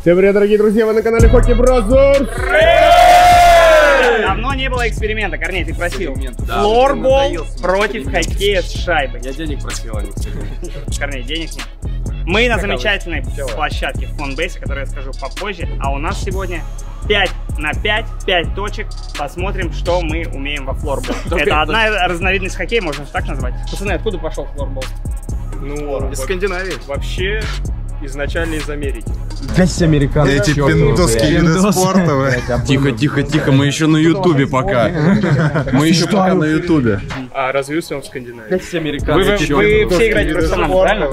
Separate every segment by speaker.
Speaker 1: Всем привет, дорогие друзья, вы на канале Hockey Brothers.
Speaker 2: Давно не было эксперимента, Корней, ты просил.
Speaker 3: Да,
Speaker 2: Флорбол против хоккея с шайбой.
Speaker 3: Я денег просил, а не эксперимент.
Speaker 2: Корней, денег нет. Мы на замечательной площадке фонбейса, которую я скажу попозже, а у нас сегодня 5 на 5, 5 точек. Посмотрим, что мы умеем во флорбол. Это- одна разновидность хоккея, можно так назвать. Пацаны, откуда пошел флорбол?
Speaker 4: Ну, из Скандинавии. Вообще, изначально из Америки.
Speaker 5: Эти пиндосские виды спорта.
Speaker 6: Тихо, тихо, тихо, мы еще на Ютубе пока. Мы еще пока на Ютубе.
Speaker 4: А развился он в Скандинавии.
Speaker 2: Вы,
Speaker 3: американцы,
Speaker 2: вы- все играете профессионально,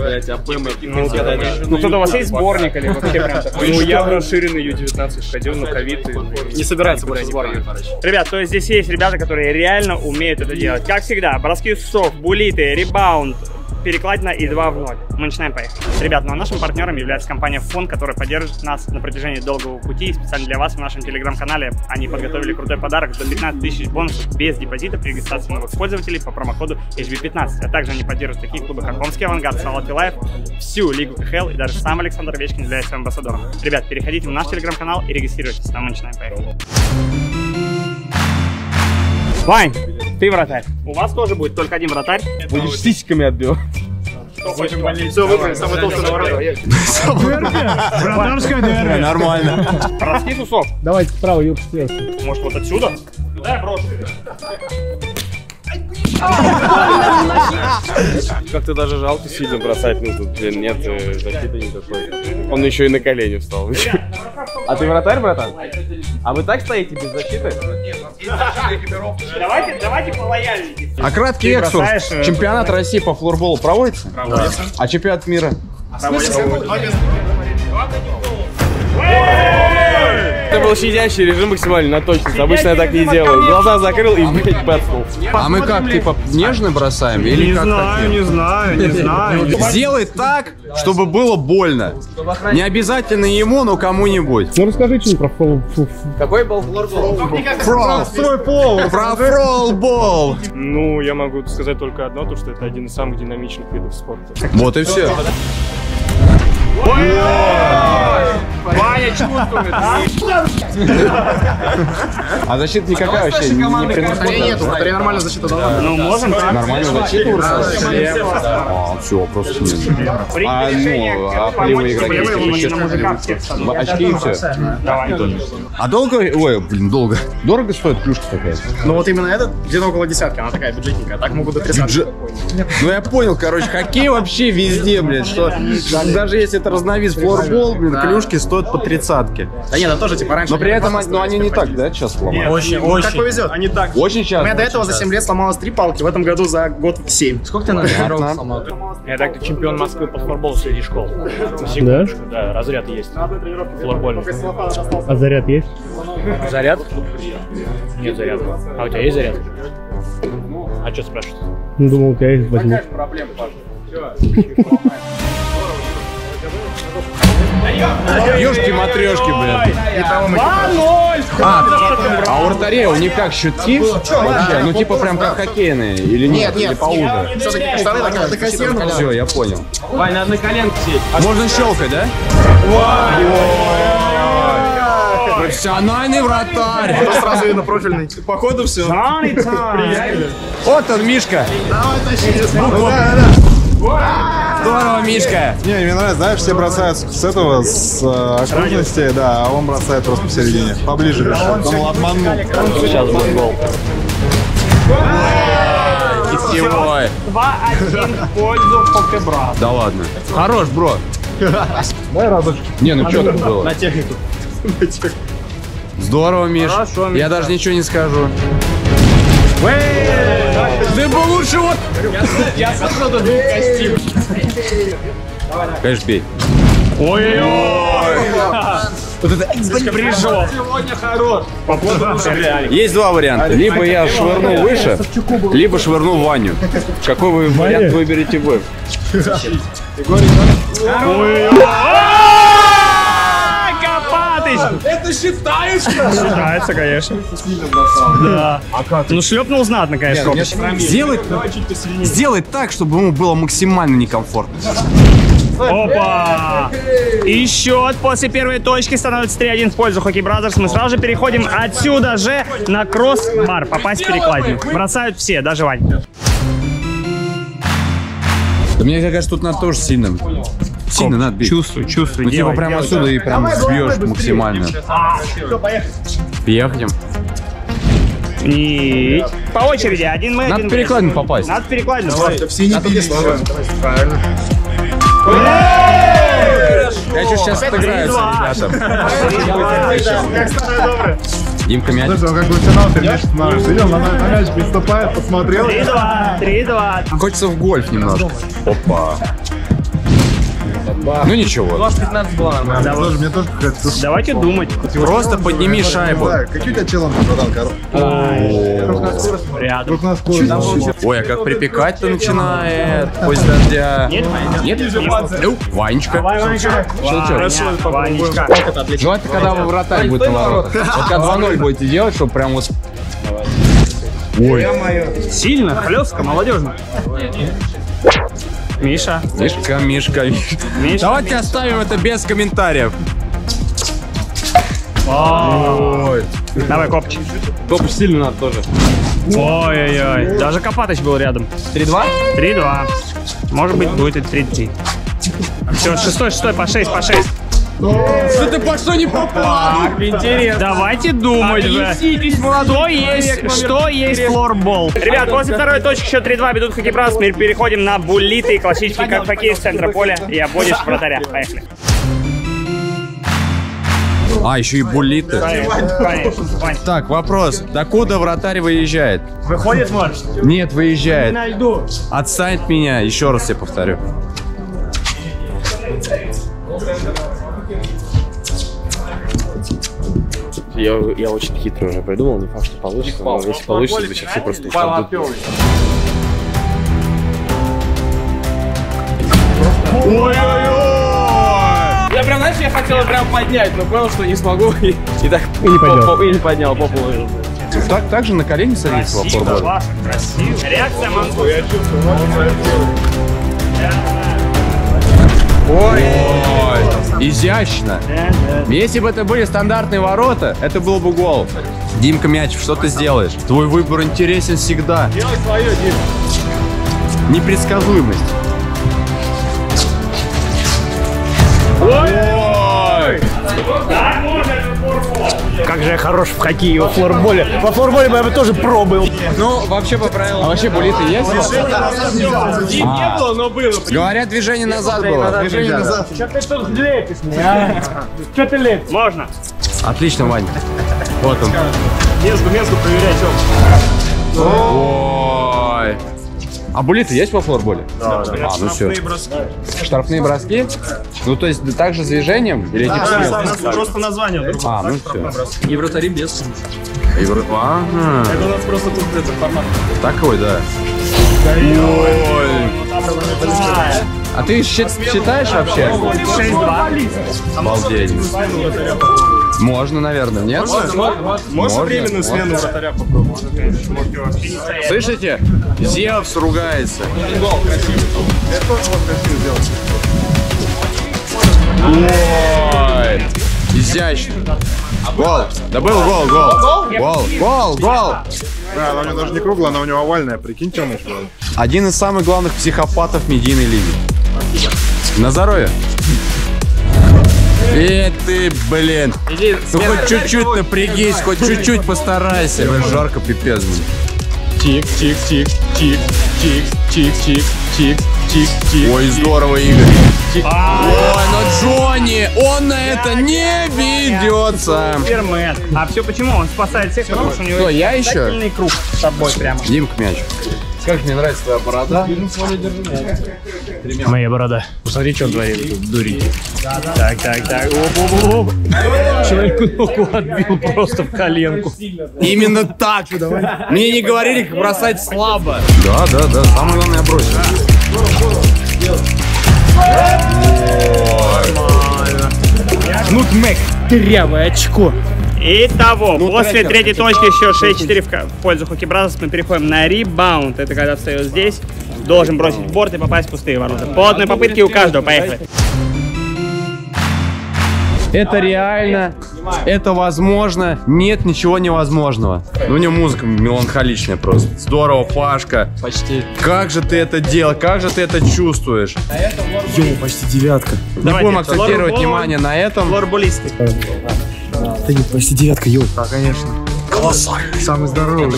Speaker 4: Ну, да, да, да.
Speaker 2: Ну, кто-то у вас есть сборник или вообще прям такой?
Speaker 4: Ну, я в расширенный Ю-19 ходил, но ковид.
Speaker 3: Не собирается больше
Speaker 4: поехал.
Speaker 2: Ребят, то есть здесь есть ребята, которые реально умеют это делать. Как всегда, броски с сов, булиты, ребаунд, перекладина и 2 в 0. Мы начинаем, поехали. Ребят, ну а нашим партнером является компания Фонбет, которая поддержит нас на протяжении долгого пути. И специально для вас в нашем телеграм-канале они подготовили крутой подарок до 15 тысяч бонусов без депозита при регистрации новых пользователей по промокоду HB15. А также они поддерживают такие клубы, как Омский Авангард, Салават Юлаев, всю Лигу КХЛ и даже сам Александр Овечкин является амбассадором. Ребят, переходите в наш телеграм-канал и регистрируйтесь. Там мы начинаем, поехали. Вань, ты вратарь. У вас тоже будет только один вратарь.
Speaker 3: Будешь сиськами отбивать.
Speaker 4: Все, выбрали, самый толстый на воротах.
Speaker 1: Братарская дерби.
Speaker 6: Нормально.
Speaker 2: Броски с усов.
Speaker 1: Давайте справа, Юрка, слева.
Speaker 2: Может вот отсюда? Да, брошу.
Speaker 3: Как-то даже жалко сильно бросать, ну тут, блин, нет э, защиты никакой. Он еще и на колени встал. А ты вратарь, братан? А вы так стоите без защиты?
Speaker 2: Давайте, давайте по лояльнее.
Speaker 6: А краткий экскурс.
Speaker 2: э,
Speaker 6: Чемпионат России по флорболу проводится?
Speaker 2: Проводится.
Speaker 6: А чемпионат мира?
Speaker 3: Это был щадящий режим максимально на точность. Обычно я так не делаю. Глаза закрыл и, блядь, пацнул.
Speaker 6: А мы как, типа, нежно бросаем? Или как хотим?
Speaker 2: не знаю, не знаю.
Speaker 6: Сделай так, чтобы было больно. Не обязательно ему, но кому-нибудь.
Speaker 1: Ну расскажи что-нибудь про фол-
Speaker 3: Какой был флорбол?
Speaker 6: Про флорбол.
Speaker 4: Ну, я могу сказать только одно, то что это один из самых динамичных видов спорта.
Speaker 6: Вот и все.
Speaker 2: Ваня чувствует, да?
Speaker 6: А защита никакая вообще не предусмотрена.
Speaker 5: нормальная защита должна
Speaker 2: Ну, можем, да?
Speaker 6: Нормально защиту бросать? А, все, вопросов нет. А, ну, а полевые игроки Очки и все.
Speaker 2: Давай.
Speaker 6: А долго, ой, блин, долго. Дорого стоит клюшка такая?
Speaker 5: Ну вот именно этот где-то около десятки, она такая бюджетненькая, так могут до 30.
Speaker 6: Ну я понял, короче, хоккей вообще везде, блин, что даже если это разновид флорбол, блин, клюшки стоят по тридцатке.
Speaker 5: Да нет, это тоже типа раньше.
Speaker 6: Но при этом, ну они не так, да, сейчас сломают?
Speaker 5: Очень, очень. Как повезет. Они так.
Speaker 6: Очень
Speaker 5: У
Speaker 6: часто.
Speaker 5: меня до этого за 7 лет сломалось 3 палки, в этом году за год 7. Сколько ты
Speaker 6: Понятно.
Speaker 4: Я так чемпион Москвы по флорболу среди школ. На секундочку, да, разряд есть. Флорбольный.
Speaker 1: А заряд есть?
Speaker 4: Заряд? Нет заряда. А у тебя есть заряд? А что спрашиваешь?
Speaker 1: Ну, думал, тебя есть возьму.
Speaker 6: Ёшки-матрешки, блин. А, а у вратарей у них как, щитки? Вообще, ну типа прям как хоккейные или нет? Или поуже?
Speaker 5: Все-таки каштаны такая, такая серая.
Speaker 6: Все, я понял.
Speaker 3: Вань, надо на коленке сидеть.
Speaker 6: Можно щелкать, да? Профессиональный вратарь.
Speaker 5: Сразу видно профильный.
Speaker 6: Походу все. Вот он, Мишка. Здорово, Мишка.
Speaker 7: Не, мне нравится, знаешь, все бросают с этого, с э, окружности, да, а он бросает просто посередине. Поближе. Думал, обманул.
Speaker 3: Сейчас будет гол.
Speaker 6: Кистевой.
Speaker 2: 2-1 в пользу Покебра.
Speaker 6: Да ладно. Хорош, бро.
Speaker 7: Дай разочек.
Speaker 6: Не, ну что там было?
Speaker 5: На технику.
Speaker 6: Здорово, Миш.
Speaker 2: Хорошо,
Speaker 6: Я
Speaker 2: Миша.
Speaker 6: даже ничего не скажу. Ты бы лучше вот...
Speaker 3: Я смотрю, тут костюм.
Speaker 6: Конечно, бей.
Speaker 2: Пришел.
Speaker 3: Сегодня хорош.
Speaker 6: Есть два варианта. Либо я швырну выше, либо швырну Ваню. Какой вы вариант выберете вы?
Speaker 2: Копатыч!
Speaker 3: Это считаешь?
Speaker 2: Считается, конечно. Да. А как? Ну шлепнул знатно, конечно.
Speaker 6: Сделай так, чтобы ему было максимально некомфортно.
Speaker 2: Опа! И счет после первой точки становится 3-1 в пользу Hockey Brothers. Мы сразу же переходим отсюда же на crossbar. Попасть в перекладину. Бросают все, даже Вань.
Speaker 6: Да мне кажется, тут надо тоже сильно. Сильно надо бить.
Speaker 2: Чувствуй, чувствуй.
Speaker 6: Ну,
Speaker 2: делай,
Speaker 6: типа
Speaker 2: прямо
Speaker 6: отсюда да. и прям Давай, бьешь максимально. А, все, поехали. Ехнем.
Speaker 2: И по очереди. Один мы,
Speaker 6: Надо
Speaker 2: один
Speaker 6: перекладину попасть.
Speaker 2: Надо перекладину
Speaker 5: все не бились. Правильно.
Speaker 6: Я что сейчас отыграюсь, ребята. Димка мяч.
Speaker 7: Слышал, как лучинал, ты Видел, на, на мяч приступает, посмотрел.
Speaker 2: 3-2, 3-2.
Speaker 6: Хочется в гольф немножко. Опа. Ну ничего.
Speaker 7: Да, тоже, мне тоже какая-то...
Speaker 2: Давайте думать.
Speaker 6: Просто подними шайбу.
Speaker 7: Да, какие у тебя короче?
Speaker 2: Рядом.
Speaker 7: Вдруг на скорость.
Speaker 6: Ой, а как припекать-то начинает после дождя?
Speaker 2: Нет,
Speaker 6: Нет? Ну, Ванечка.
Speaker 2: Хорошо, Ванечка.
Speaker 6: Ну это когда вы вратарь будет на воротах. Вот когда 2-0 будете делать, чтобы прям вот... Ой,
Speaker 2: Сильно, хлестко, молодежно. Миша,
Speaker 6: Мишка, Мишка, Мишка.
Speaker 2: Миша.
Speaker 6: Давайте оставим это без комментариев.
Speaker 2: Давай, Копч.
Speaker 3: Топ сильно надо тоже.
Speaker 2: Ой-ой-ой. Даже Копатыч был рядом. 3-2? 3-2. Может быть, будет и 3-3. Все, шестой, шестой, по 6, по 6.
Speaker 6: Что ты по что не попал?
Speaker 2: Интересно. Давайте думать же. Что есть, что есть флорбол? Ребят, после второй точки счет 3-2 ведут хоккей Мы переходим на буллиты, классический как хоккей с центра поля и обводишь вратаря. Поехали.
Speaker 6: А, еще и буллиты.
Speaker 2: Конечно, конечно. Вань.
Speaker 6: Так, вопрос. Докуда вратарь выезжает?
Speaker 2: Выходит, можешь?
Speaker 6: Нет, выезжает.
Speaker 2: На льду.
Speaker 6: Отстань от меня, еще раз тебе повторю.
Speaker 3: Я, я очень хитро уже придумал, не факт, что получится, но если получится, то сейчас все просто упадут. Я прям, знаешь, я хотел прям поднять, но понял, что не смогу, и, и так и
Speaker 1: не поднял.
Speaker 3: По, и не поднял, попу выложил.
Speaker 6: Так, так же на колени садится во
Speaker 2: Красиво,
Speaker 6: флорболе?
Speaker 2: Паша, красиво. Реакция Мангуста.
Speaker 6: Ой, изящно. Если бы это были стандартные ворота, это был бы гол. Димка Мячев, что ты сделаешь? Твой выбор интересен всегда. Делай свое, Дим. Непредсказуемость. Ой!
Speaker 1: Как же я хорош в хоккее во флорболе. Во флорболе бы я бы тоже пробовал.
Speaker 6: Ну, вообще по правилам. А вообще булиты есть?
Speaker 3: Не было, но было.
Speaker 6: Говорят, движение назад было.
Speaker 7: Движение назад.
Speaker 1: Что ты тут лепишь а? Что ты лепишь?
Speaker 2: Можно.
Speaker 6: Отлично, Вань. Вот он.
Speaker 1: Между проверяй, что.
Speaker 6: Ой. А булиты есть во флорболе? Да, да. А, ну все. Штрафные броски? Ну, то есть так же с движением? Или типа смело?
Speaker 1: Просто название другое.
Speaker 6: А, ну все.
Speaker 3: И вратари без.
Speaker 6: Европа. Ага.
Speaker 1: Это у нас просто тут это формат.
Speaker 6: Такой, да. Ой. А ты счит- считаешь вообще?
Speaker 2: 6-2.
Speaker 6: Обалдеть. Можно, наверное, нет? Можно. временную смену
Speaker 7: вратаря попробовать.
Speaker 6: Слышите? Зевс ругается. Ой, изящно. Гол. Да был гол, гол. Гол, гол, гол.
Speaker 7: Да, она у него даже не круглая, она у него овальная, прикиньте, он еще.
Speaker 6: Один из самых главных психопатов медийной лиги. На здоровье. Эй, ты, блин. Ну хоть чуть-чуть напрягись, хоть чуть-чуть постарайся. Блин, жарко пипец, блин.
Speaker 1: Тик, тик, тик, тик, тик, тик, тик, тик, тик, тик.
Speaker 6: Ой, здорово, Игорь. Ой, но Джонни, он на это не ведется.
Speaker 2: Супермен. А все почему? Он спасает всех, потому что у него
Speaker 6: я еще?
Speaker 2: круг с собой прямо.
Speaker 6: Димка мяч. Как мне нравится твоя борода.
Speaker 1: Моя борода. Посмотри, что он творит, тут дурень. Так, так, так. Оп, оп, оп. Человеку ногу отбил просто в коленку.
Speaker 6: Именно так. Мне не говорили, как бросать слабо. Да, да, да. Самое главное, бросить.
Speaker 1: Нутмек. Дырявое очко.
Speaker 2: Итого, после третьей точки счет 6-4 в пользу Hockey Brothers мы переходим на rebound. Это когда встает здесь должен бросить борт и попасть в пустые ворота. По одной попытке у каждого. Поехали.
Speaker 6: Это реально, это возможно, нет ничего невозможного. Ну, у него музыка меланхоличная просто. Здорово, Пашка. Почти. Как же ты это делал, как же ты это чувствуешь?
Speaker 1: Yo, почти девятка.
Speaker 6: Не
Speaker 2: Давайте,
Speaker 6: будем акцентировать внимание на этом.
Speaker 2: Флорболисты.
Speaker 1: Да нет, почти девятка, йоу. Да, конечно. Колоссальный. Самый здоровый.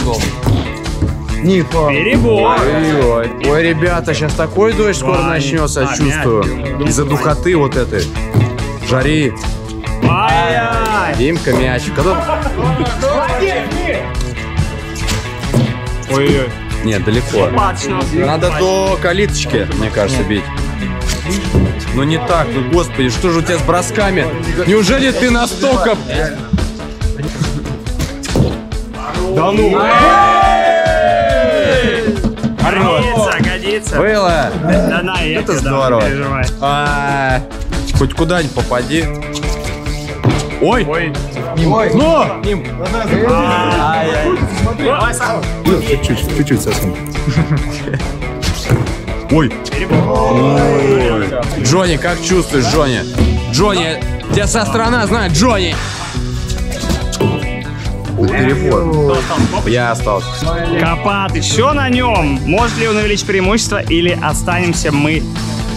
Speaker 2: Перебор.
Speaker 6: Ой, ой, ребята, сейчас такой дождь скоро начнется, я
Speaker 2: А,
Speaker 6: чувствую. Из-за духоты вот этой. Жари. Димка, мяч. Кто- Ой-ой. Нет, далеко.
Speaker 2: Пачно.
Speaker 6: Надо до калиточки, мне кажется, бить. Ну не так, ну господи, что же у тебя с бросками? Неужели ты настолько... Да ну!
Speaker 2: Годится, годится.
Speaker 6: Было!
Speaker 2: Да на,
Speaker 6: Это здорово. А, Хоть куда-нибудь попади. Ой! Ой! Ну!
Speaker 7: Чуть-чуть, чуть-чуть совсем.
Speaker 6: Ой! Джонни, как чувствуешь, Джонни? Джонни, тебя со стороны знает, Джонни! Перебор. Я остался.
Speaker 2: Копат, еще на нем. Может ли он увеличить преимущество или останемся мы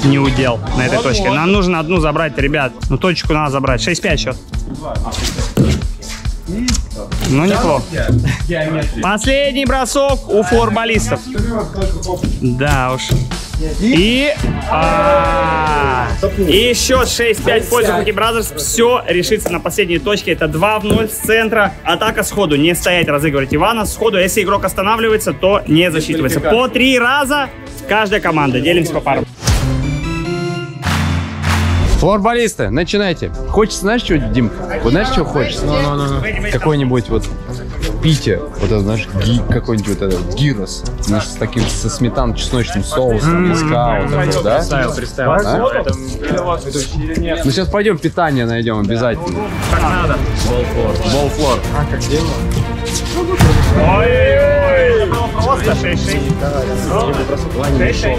Speaker 2: не удел на этой точке? Нам нужно одну забрать, ребят. Ну, точку надо забрать. 6-5 счет. Ну, неплохо. Последний бросок у флорболистов. Да уж. И... а, И счет 6-5 в пользу Hockey Brothers. Все решится на последней точке. Это 2 в 0 с центра. Атака сходу. Не стоять, разыгрывать Ивана. Сходу, если игрок останавливается, то не засчитывается. По три раза каждая команда. Делимся по парам.
Speaker 6: Флорболисты, начинайте. Хочется, знаешь, что, Дим? Вот знаешь, что хочется? Какой-нибудь вот в Пите, вот это, знаешь, ги- какой-нибудь вот этот гирос, знаешь, с таким, со сметан чесночным соусом, виска, вот это, да?
Speaker 1: Представил, представил.
Speaker 6: А? Ну, сейчас пойдем питание найдем обязательно. Болфлор.
Speaker 2: Ой-ой-ой. Это было просто 6-6. 6-6.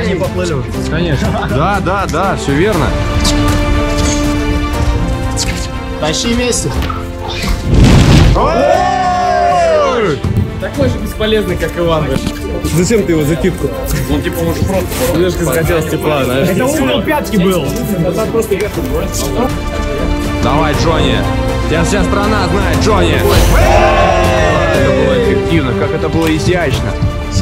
Speaker 1: Они поплыли уже. Конечно.
Speaker 6: Да, да, да, все верно.
Speaker 5: Тащи вместе.
Speaker 3: Такой же бесполезный, как Иван.
Speaker 1: Зачем ты его закидку?
Speaker 3: Он типа может просто...
Speaker 1: Немножко захотелось тепла, знаешь. Это угол пятки был.
Speaker 6: Давай, Джонни. Тебя вся страна знает, Джонни. Это было эффективно, как это было изящно.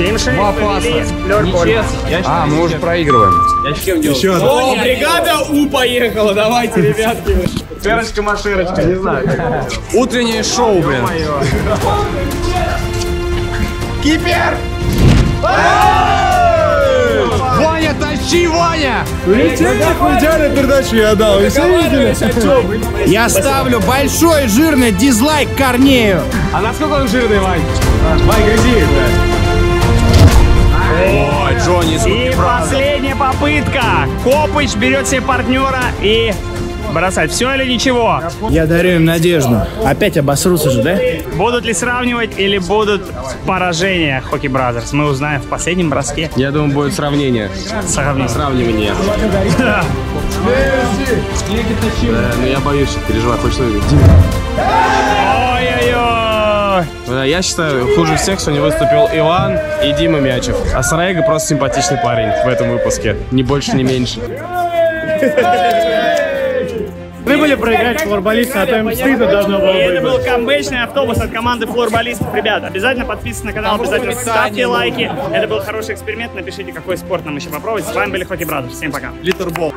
Speaker 2: 7-6.
Speaker 6: Два паса.
Speaker 2: повели. Флёр-поль.
Speaker 6: А, мы уже проигрываем.
Speaker 7: Еще одна.
Speaker 3: О, бригада У поехала, давайте, ребятки. Перочка-маширочка, не знаю.
Speaker 6: Утреннее шоу, блин. Кипер! Ваня, тащи, Ваня!
Speaker 7: Идеальную передачу я дал. Вы все видели?
Speaker 8: Я ставлю большой жирный дизлайк Корнею.
Speaker 3: А насколько он жирный, Вань? Вань, грызи,
Speaker 6: Ой, Джонни,
Speaker 2: И последняя попытка. Копыч берет себе партнера и бросать. Все или ничего?
Speaker 8: Я дарю им надежду. Опять обосрутся же, да?
Speaker 2: Будут ли сравнивать или будут поражения Hockey Brothers? Мы узнаем в последнем броске.
Speaker 3: Я думаю, будет сравнение.
Speaker 2: Сравним.
Speaker 3: Сравнивание. Да, но я боюсь, что переживаю. Хочется выиграть. Я считаю, хуже всех сегодня выступил Иван и Дима Мячев. А Сараега просто симпатичный парень в этом выпуске. Ни больше, ни меньше.
Speaker 1: Вы были проиграть флорболисты, а то им стыдно должно было
Speaker 2: это
Speaker 1: быть.
Speaker 2: был камбэчный автобус от команды флорболистов. Ребят, обязательно подписывайтесь на канал, обязательно ставьте лайки. Это был хороший эксперимент. Напишите, какой спорт нам еще попробовать. С вами были Hockey Brothers. Всем пока.
Speaker 1: Литербол.